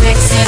sexy